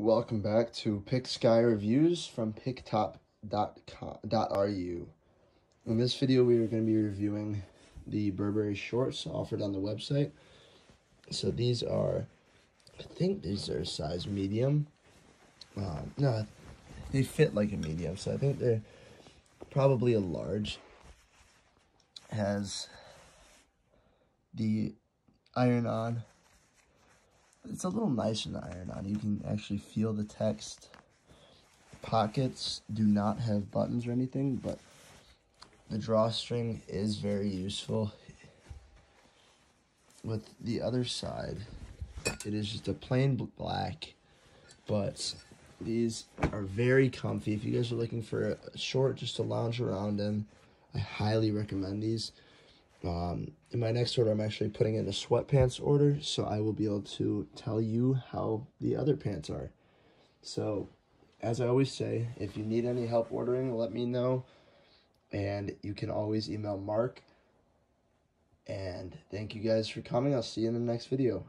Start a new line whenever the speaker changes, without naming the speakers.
Welcome back to Picksky Reviews from picktop.ru. In this video, we are going to be reviewing the Burberry shorts offered on the website. So these are, I think these are size medium. Um, no, they fit like a medium, so I think they're probably a large. Has the iron on it's a little nicer than iron on. You can actually feel the text. Pockets do not have buttons or anything, but the drawstring is very useful. With the other side, it is just a plain black, but these are very comfy. If you guys are looking for a short just to lounge around in, I highly recommend these. Um, in my next order, I'm actually putting in a sweatpants order, so I will be able to tell you how the other pants are. So, as I always say, if you need any help ordering, let me know. And you can always email Mark. And thank you guys for coming. I'll see you in the next video.